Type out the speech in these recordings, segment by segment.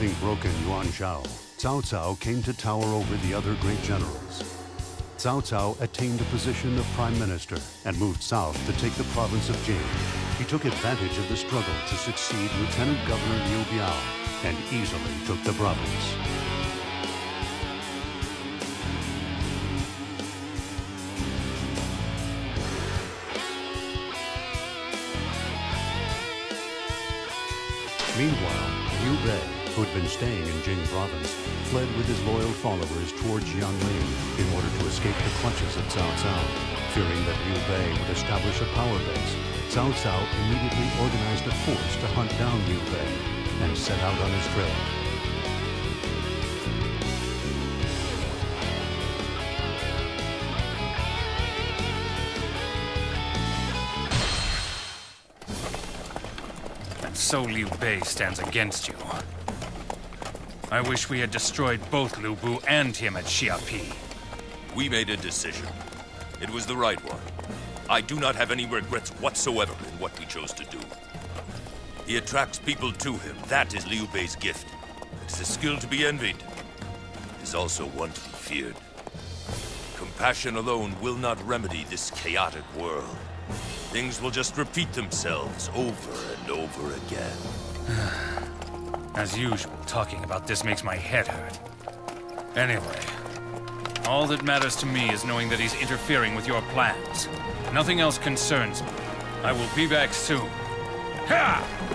Having broken Yuan Shao, Cao Cao came to tower over the other great generals. Cao Cao attained the position of prime minister and moved south to take the province of Jing. He took advantage of the struggle to succeed Lieutenant Governor Liu Biao and easily took the province. Meanwhile, Liu Bei, who had been staying in Jing province, fled with his loyal followers towards Jiangling in order to escape the clutches of Cao Cao. Fearing that Liu Bei would establish a power base, Cao Cao immediately organized a force to hunt down Liu Bei and set out on his trail. So Liu Bei stands against you. I wish we had destroyed both Lu Bu and him at Xiapi. We made a decision. It was the right one. I do not have any regrets whatsoever in what we chose to do. He attracts people to him. That is Liu Bei's gift. It is a skill to be envied. It is also one to be feared. Compassion alone will not remedy this chaotic world. Things will just repeat themselves over and over again. As usual, talking about this makes my head hurt. Anyway, all that matters to me is knowing that he's interfering with your plans. Nothing else concerns me. I will be back soon. Ha!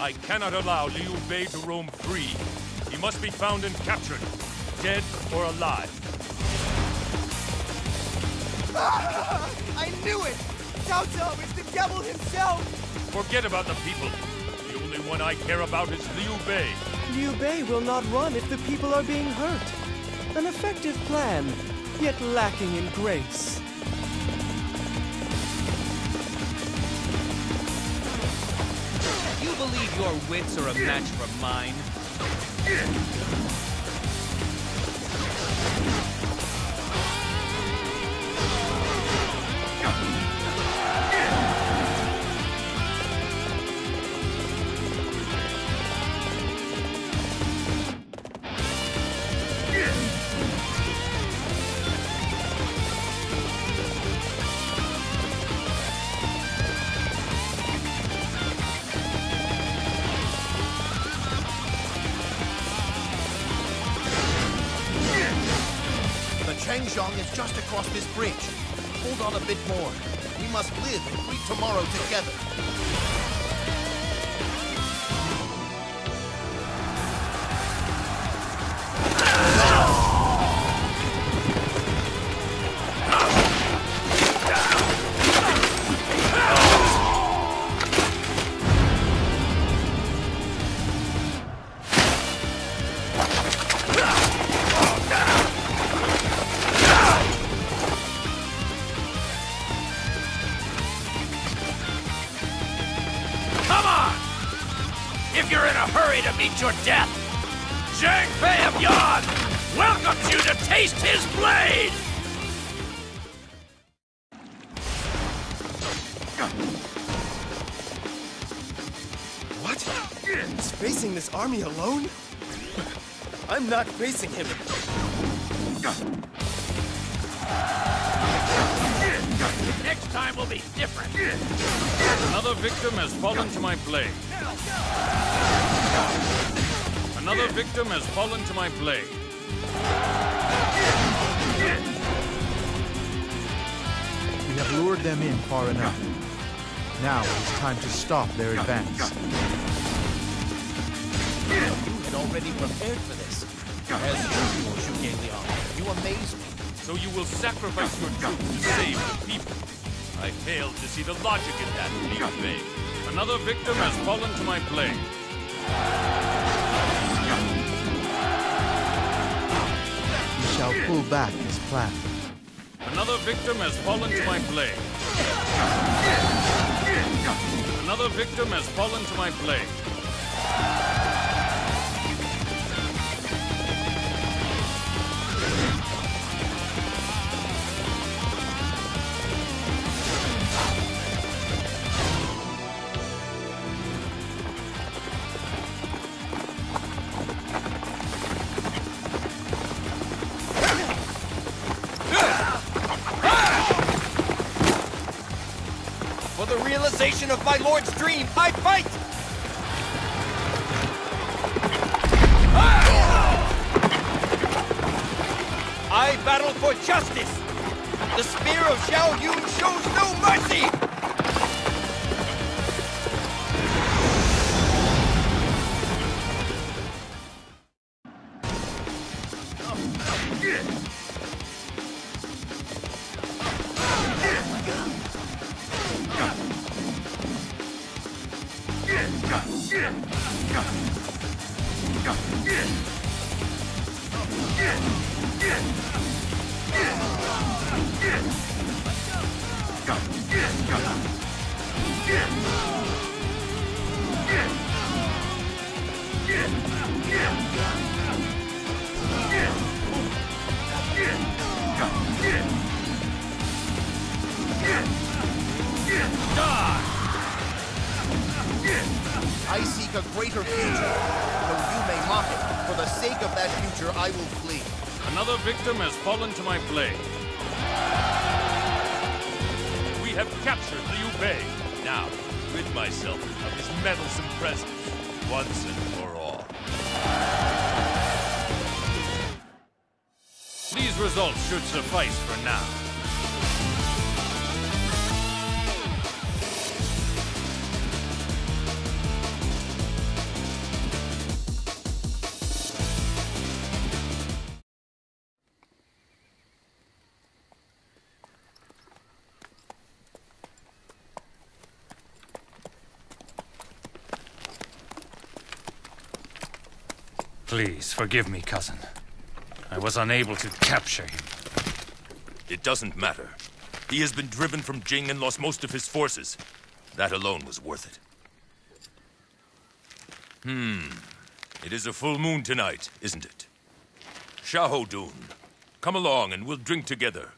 I cannot allow Liu Bei to roam free. He must be found and captured, dead or alive. I knew it! Cao Cao is the devil himself! Forget about the people. The only one I care about is Liu Bei. Liu Bei will not run if the people are being hurt. An effective plan, yet lacking in grace. Believe your wits are a match for mine? Changzhong is just across this bridge. Hold on a bit more. We must live and greet tomorrow together. Come on! If you're in a hurry to meet your death, Zhang Fei of Yan welcomes you to taste his blade! What? He's facing this army alone? I'm not facing him. Next time will be different. Another victim has fallen to my blade. Another victim has fallen to my blade. We have lured them in far enough. Now it is time to stop their advance. You had already prepared for this. As usual, Zhuge Liang, you amaze me. So you will sacrifice your troops to save the people. I fail to see the logic in that, Liu Bei. Eh? Another victim has fallen to my blade. We shall pull back as planned. Another victim has fallen to my blade. Another victim has fallen to my blade. Realization of my lord's dream, I fight! I battle for justice! The spear of Zhao Yun shows no mercy! I a greater future. Though you may mock it, for the sake of that future, I will flee. Another victim has fallen to my blade. We have captured Liu Bei. Now, rid myself of his meddlesome presence once and for all. These results should suffice for now. Please forgive me, cousin. I was unable to capture him. It doesn't matter. He has been driven from Jing and lost most of his forces. That alone was worth it. Hmm. It is a full moon tonight, isn't it? Xiahou Dun, come along and we'll drink together.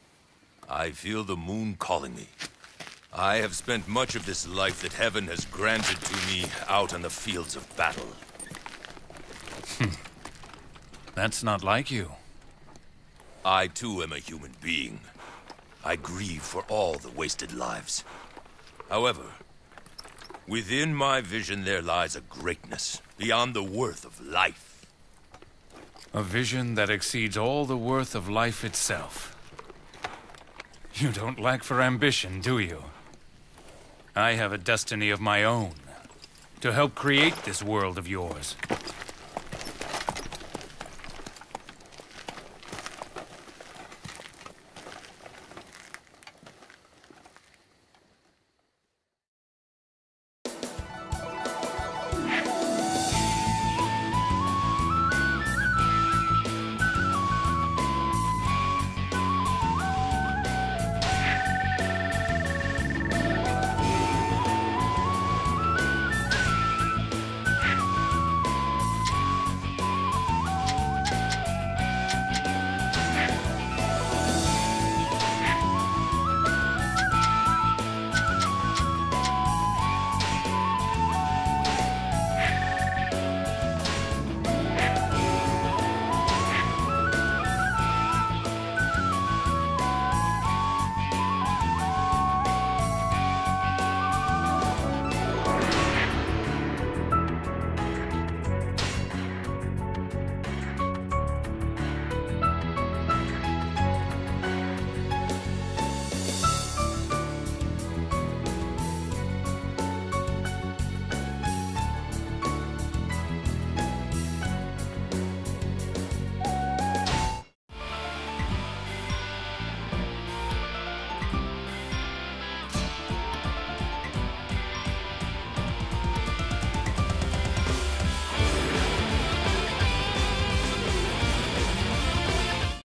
I feel the moon calling me. I have spent much of this life that heaven has granted to me out on the fields of battle. That's not like you. I too am a human being. I grieve for all the wasted lives. However, within my vision there lies a greatness beyond the worth of life. A vision that exceeds all the worth of life itself. You don't lack for ambition, do you? I have a destiny of my own. To help create this world of yours.